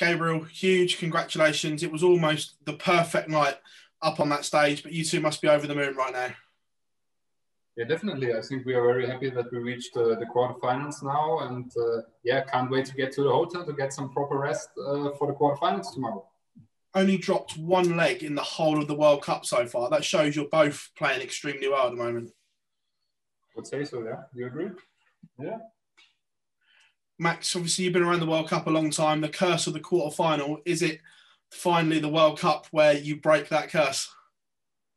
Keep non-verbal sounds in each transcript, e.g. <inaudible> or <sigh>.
Gabriel, huge congratulations. It was almost the perfect night up on that stage, but you two must be over the moon right now. Yeah, definitely. I think we are very happy that we reached uh, the quarterfinals now, and uh, yeah, can't wait to get to the hotel to get some proper rest uh, for the quarterfinals tomorrow. Only dropped one leg in the whole of the World Cup so far. That shows you're both playing extremely well at the moment. I would say so. Yeah, do you agree? Yeah. Max, obviously you've been around the World Cup a long time. The curse of the quarterfinal is it finally the World Cup where you break that curse?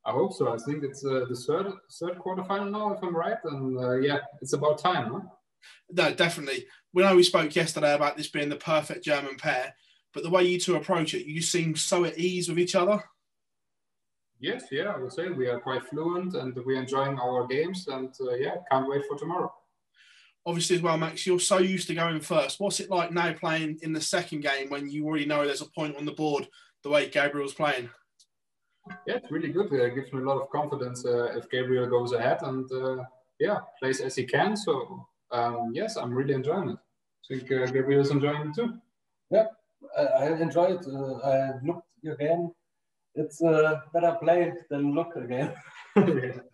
I hope so. I think it's uh, the third third quarterfinal now, if I'm right. And uh, yeah, it's about time, huh? No, definitely. We know we spoke yesterday about this being the perfect German pair, but the way you two approach it, you seem so at ease with each other. Yes, yeah, I would say we are quite fluent and we're enjoying our games, and uh, yeah, can't wait for tomorrow. Obviously, as well, Max, you're so used to going first. What's it like now playing in the second game when you already know there's a point on the board the way Gabriel's playing? Yeah, it's really good. It gives me a lot of confidence uh, if Gabriel goes ahead and uh, yeah, plays as he can. So um, yes, I'm really enjoying it. I think uh, Gabriel is enjoying it too. Yeah, I, enjoy it. Uh, I looked again. It's a better play than look again. <laughs> <laughs>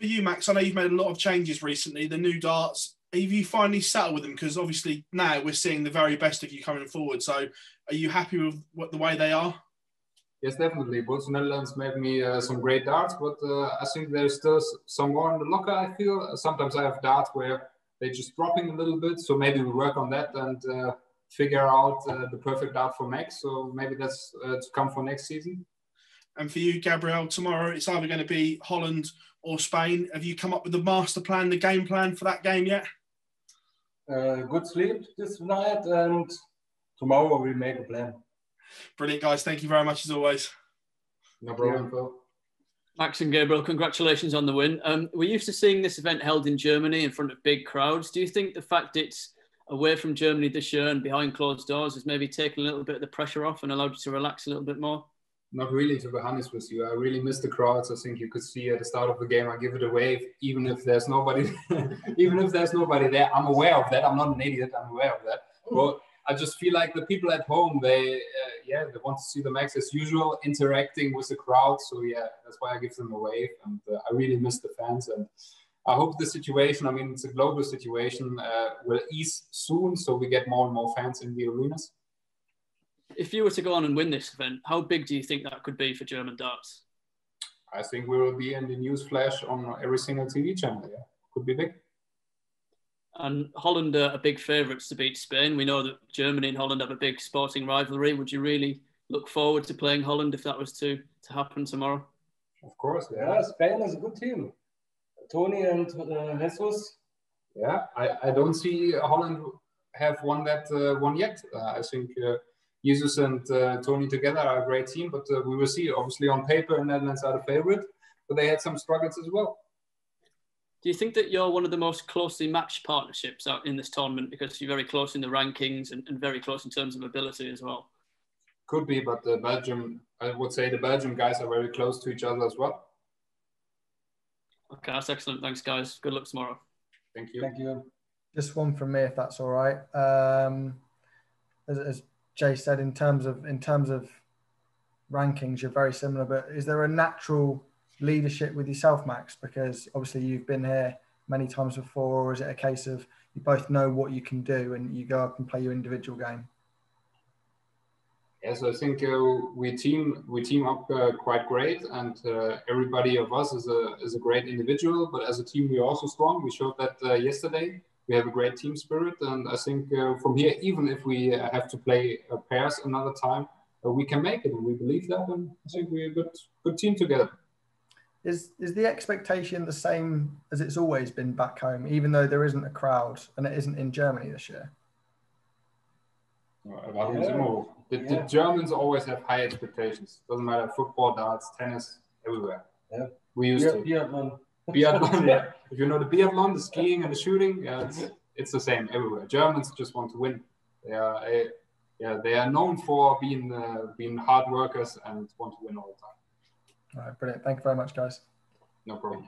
For you, Max, I know you've made a lot of changes recently. The new darts. Have you finally settled with them? Because obviously now we're seeing the very best of you coming forward. So, are you happy with what the way they are? Yes, definitely. Bull's Netherlands made me uh, some great darts, but uh, I think there's still some more in the locker. I feel sometimes I have darts where they're just dropping a little bit, so maybe we work on that and uh, figure out uh, the perfect dart for Max. So maybe that's uh, to come for next season. And for you, Gabriel, tomorrow it's either going to be Holland or Spain. Have you come up with the master plan, the game plan for that game yet? Uh, good sleep this night, and tomorrow we make a plan. Brilliant, guys. Thank you very much as always. No problem, Phil. Max and Gabriel, congratulations on the win. Um, we're used to seeing this event held in Germany in front of big crowds. Do you think the fact it's away from Germany this year and behind closed doors has maybe taken a little bit of the pressure off and allowed you to relax a little bit more? Not really, to be honest with you. I really miss the crowds. I think you could see at the start of the game, I give it a wave, even if there's nobody, <laughs> even if there's nobody there. I'm aware of that. I'm not an idiot. I'm aware of that. But I just feel like the people at home, they, uh, yeah, they want to see the Max as usual, interacting with the crowd. So yeah, that's why I give them a wave, and uh, I really miss the fans. And I hope the situation, I mean, it's a global situation, uh, will ease soon, so we get more and more fans in the arenas. If you were to go on and win this event, how big do you think that could be for German darts? I think we will be in the news flash on every single TV channel. Yeah, could be big. And Holland are, big favourites to beat Spain. We know that Germany and Holland have a big sporting rivalry. Would you really look forward to playing Holland if that was to, to happen tomorrow? Of course, yeah. yeah Spain is a good team. Toni and uh, Jesus. Yeah, I, I don't see Holland have won that uh, one yet. Uh, I think uh, Jesus and uh, Toni together are a great team, but uh, we will see. Obviously, on paper, Netherlands are the favorite, but they had some struggles as well. Do you think that you're one of the most closely matched partnerships out in this tournament because you're very close in the rankings and, and very close in terms of ability as well? Could be, but the Belgium, I would say the Belgium guys are very close to each other as well. Okay, that's excellent. Thanks, guys. Good luck tomorrow. Thank you. Thank you. Just one from me, if that's all right. Um, as, as Jay said, in terms of in terms of rankings, you're very similar. But is there a natural leadership with yourself, Max? Because obviously you've been here many times before, or is it a case of you both know what you can do and you go up and play your individual game? Yes, I think uh, we team we team up uh, quite great, and uh, everybody of us is a is a great individual. But as a team, we are also strong. We showed that uh, yesterday. We have a great team spirit, and I think uh, from here, even if we uh, have to play pairs another time, we can make it, and we believe that. And I think we're a good good team together. Is is the expectation the same as it's always been back home, even though there isn't a crowd and it isn't in Germany this year? Yeah. The, the, Germans always have high expectations. Doesn't matter football, darts, tennis, everywhere. Yeah. We used to. Biathlon. Biathlon, yeah. If you know the biathlon, the skiing and the shooting, yeah, it's, it's the same everywhere. Germans just want to win. They are, a, yeah, they are known for being uh, being hard workers and want to win all the time. All right, brilliant. Thank you very much, guys. No problem.